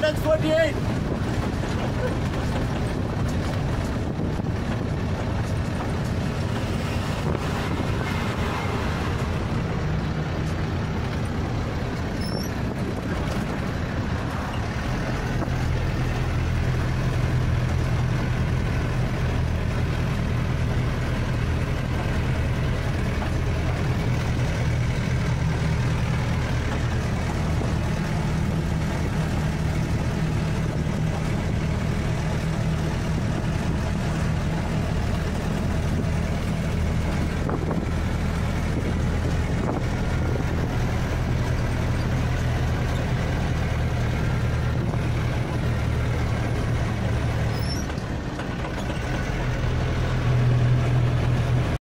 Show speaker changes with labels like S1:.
S1: That's 48.